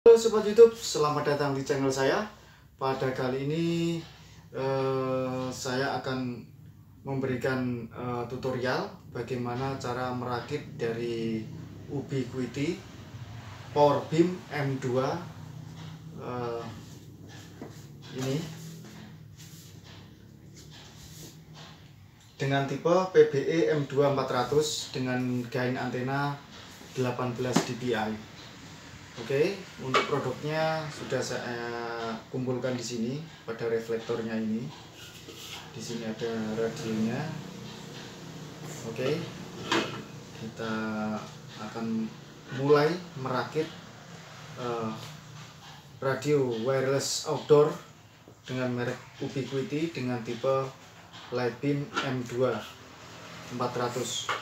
Halo Sobat YouTube, selamat datang di channel saya. Pada kali ini eh, saya akan memberikan eh, tutorial bagaimana cara merakit dari Ubiquiti Power Beam M2 eh, ini dengan tipe PBE M2 400 dengan gain antena 18 dpi. Oke, untuk produknya sudah saya kumpulkan di sini pada reflektornya ini. Di sini ada radionya. Oke, kita akan mulai merakit uh, radio wireless outdoor dengan merek Ubiquiti dengan tipe Lightbeam M2 400.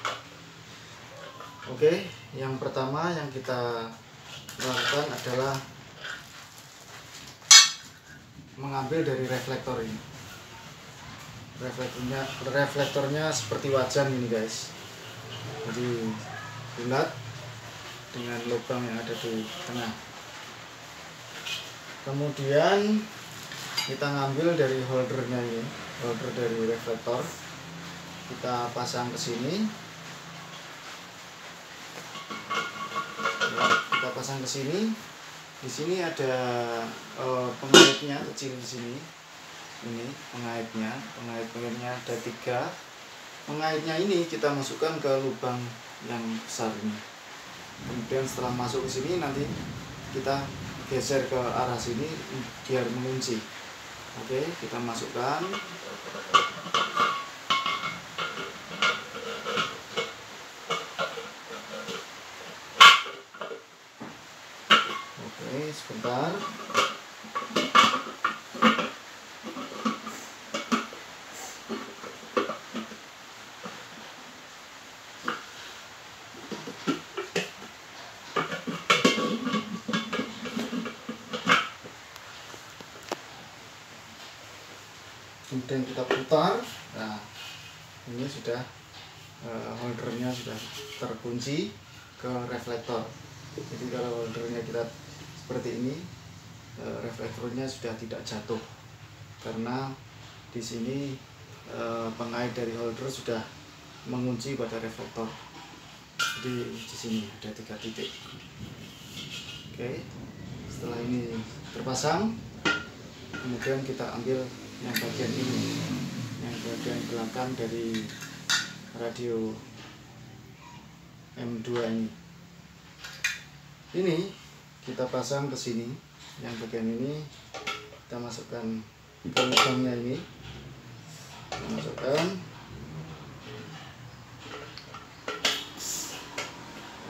Oke, yang pertama yang kita lakukan adalah mengambil dari reflektor ini. Reflektornya reflektornya seperti wajan ini guys. Jadi bulat dengan lubang yang ada di tengah. Kemudian kita ngambil dari holdernya ini holder dari reflektor. Kita pasang ke sini kita pasang ke sini. Di sini ada uh, pengaitnya kecil di sini. Ini pengaitnya. Pengait pengaitnya ada tiga. Pengaitnya ini kita masukkan ke lubang yang besar ini. Kemudian setelah masuk ke sini nanti kita geser ke arah sini biar mengunci. Oke kita masukkan sebentar. Kemudian kita putar. Nah ini sudah uh, holdernya sudah terkunci ke reflektor. Jadi kalau holdernya kita seperti ini e, reflektornya sudah tidak jatuh. Karena di sini e, pengait dari holder sudah mengunci pada reflektor. Jadi di sini ada tiga titik. Oke setelah ini terpasang kemudian kita ambil yang bagian ini yang bagian belakang dari radio M2 ini. Ini kita pasang ke sini. Yang bagian ini kita masukkan ke lubangnya ini. Kita masukkan.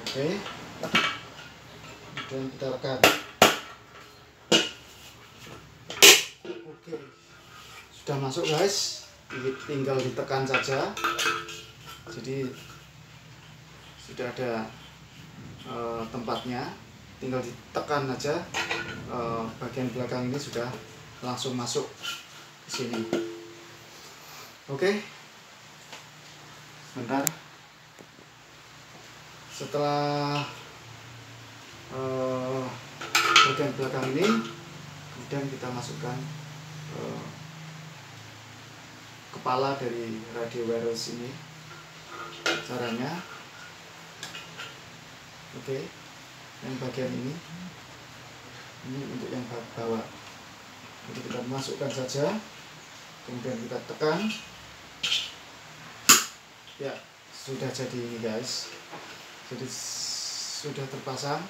Oke. Dan kita rekan oke. Sudah masuk guys. Tinggal ditekan saja. Jadi sudah ada uh, tempatnya tinggal ditekan aja uh, bagian belakang ini sudah langsung masuk ke sini. Oke? Okay. sebentar. Setelah uh, bagian belakang ini kemudian kita masukkan uh, kepala dari radio wireless ini. Caranya. Oke? okay yang bagian ini. Ini untuk yang bawah jadi kita masukkan saja. Kemudian kita tekan. Ya sudah jadi guys. Jadi sudah terpasang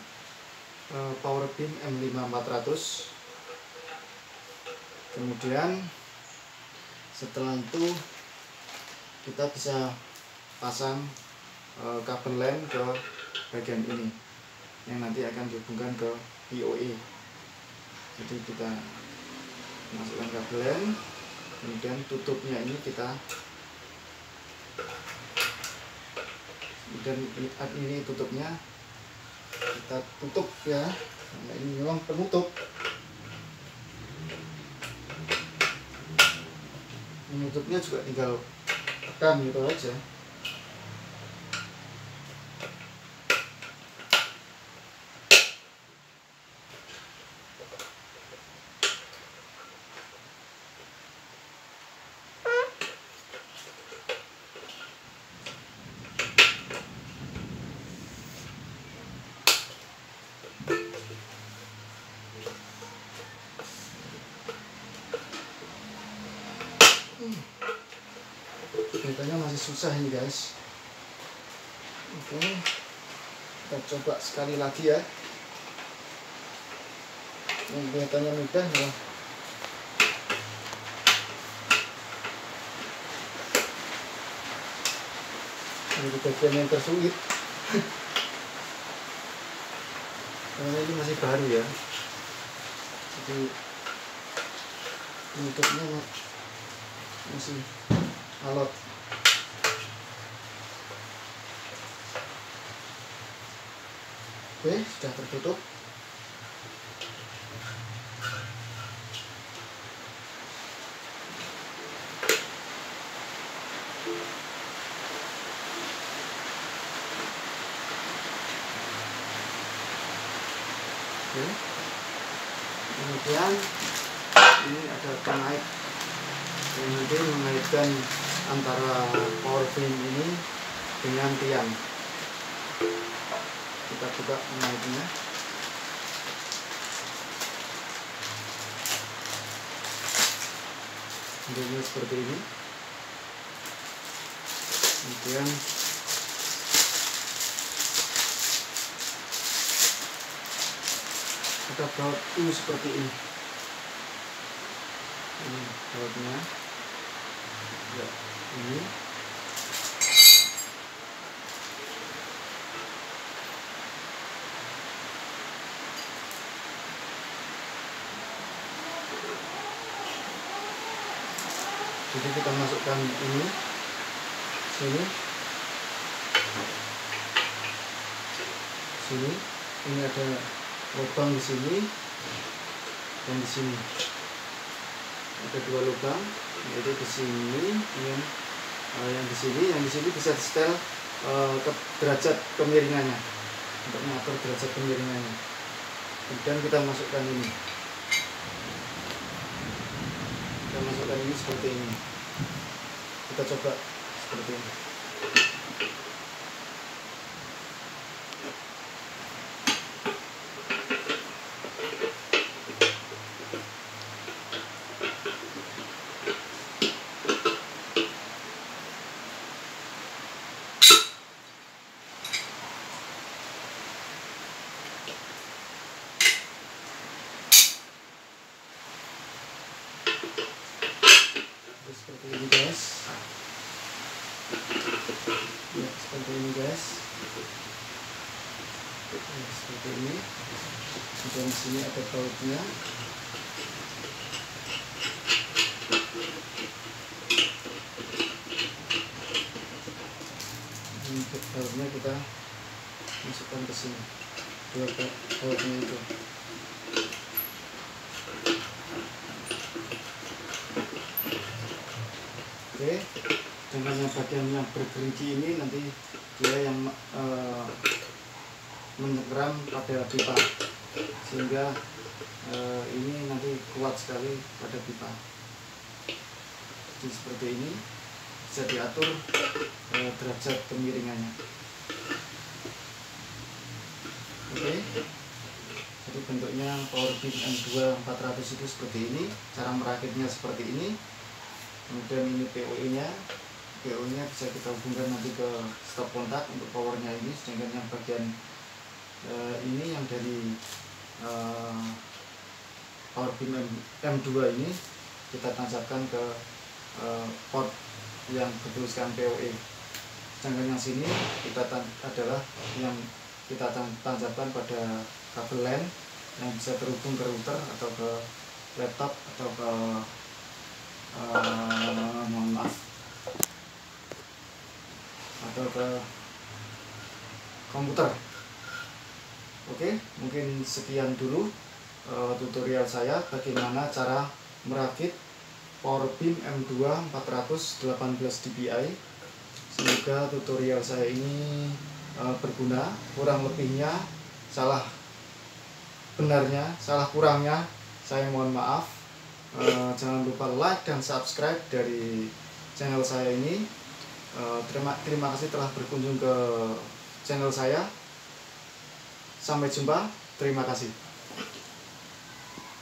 uh, power beam M5 400 kemudian setelah itu kita bisa pasang uh, kabel LAN ke bagian ini yang nanti akan dihubungkan ke POE jadi kita masukkan kabel kemudian tutupnya ini kita dan ini tutupnya kita tutup ya. Nah, ini memang penutup. Menutupnya juga tinggal tekan gitu aja sebenarnya masih susah ini guys. Oke kita coba sekali lagi ya. Yang kelihatannya mudah ya ini bagian yang tersulit. Karena ini masih baru ya. Jadi bentuknya masih alot oke sudah tertutup Oke. kemudian ini ada pengait yang nanti mengaitkan antara power beam ini dengan tiang kita coba mengaitnya bentuknya seperti ini. Kemudian kita baut ini seperti ini. Ini bautnya. Ya ini jadi kita masukkan ini. Sini. Sini. Ini ada lubang di sini dan di sini. Ada dua lubang yaitu di sini yang uh, yang di sini. Yang di sini bisa setel uh, ke derajat kemiringannya untuk mengatur derajat kemiringannya kemudian kita masukkan ini kita masukkan ini seperti ini. Kita coba seperti ini seperti ini guys. Ya seperti ini guys. Ya, seperti ini. Dan sini ada bautnya. Untuk bautnya kita masukkan ke sini. Dua ba- bautnya itu Oke, dengan yang bagian yang bergerigi ini nanti dia yang menyeram pada pipa sehingga eh, ini nanti kuat sekali pada pipa. Jadi seperti ini bisa diatur eh, derajat kemiringannya. Oke, jadi bentuknya power beam M2 400 itu seperti ini, cara merakitnya seperti ini kemudian ini POE nya PO nya bisa kita hubungkan nanti ke stop kontak untuk powernya ini sedangkan yang bagian eh, ini yang dari eh, power M- M2 ini kita tancapkan ke eh, port yang bertuliskan POE sedangkan yang sini kita adalah yang kita tan- tancapkan pada kabel LAN yang bisa terhubung ke router atau ke laptop atau ke eh, mohon maaf. Atau ke komputer. Oke mungkin sekian dulu eh, tutorial saya bagaimana cara merakit power beam M2 400 18 dpi semoga tutorial saya ini eh, berguna. Kurang lebihnya salah benarnya salah kurangnya saya mohon maaf Eh, jangan lupa like dan subscribe dari channel saya ini. Eh, terima terima kasih telah berkunjung ke channel saya. Sampai jumpa. Terima kasih